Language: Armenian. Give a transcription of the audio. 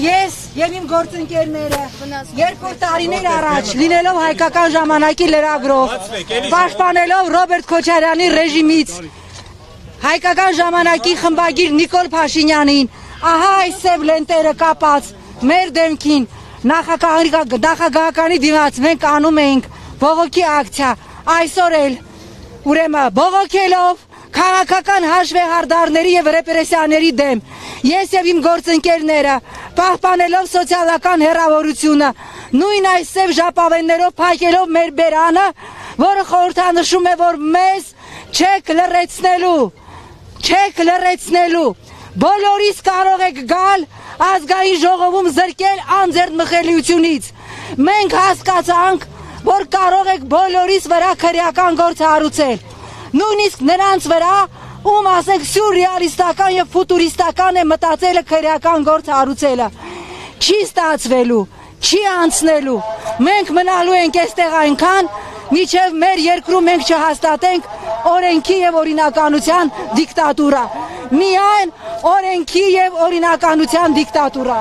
ես եւ իմ գործընկերները երկու տարիներ առաջ լինելով հայկական ժամանակի լրագրող, պաշտպանելով Ռոբերտ Քոչարյանի ռեժիմից, հայկական ժամանակի խմբագիր Նիկոլ Փաշինյանին, ահա այս սև լենտերը կապած մեր դեմքին նախագահականի դիմաց մենք անում էինք բողոքի ակցիա, այսօր էլ ուրեմն բողոքելով քաղաքական հաշվեհարդարների եւ ռեպրեսիաների դեմ ես եւ իմ գործընկերները պահպանելով սոցիալական հերավորությունը նույն այս սև ժապավեններով փակելով մեր բերանը որը խորհրդանշում է որ մեզ չեք լրացնելու չեք լրացնելու բոլորիս կարող եք գալ ազգային ժողովում զրկել անձերտ մխելիությունից մենք հասկացանք որ կարող եք բոլորիս վրա քրեական գործ հարուցել նույնիսկ նրանց վրա, ում ասեք սյուրռեալիստական եւ ֆուտուրիստական է մտածելը քրեական գործ հարուցելը։ Չի ստացվելու, չի անցնելու։ Մենք մնալու ենք այստեղ այնքան, միջև մեր երկրում մենք չհաստատենք օրենքի եւ օրինականության դիկտատուրա։ Միայն օրենքի եւ օրինականության դիկտատուրա։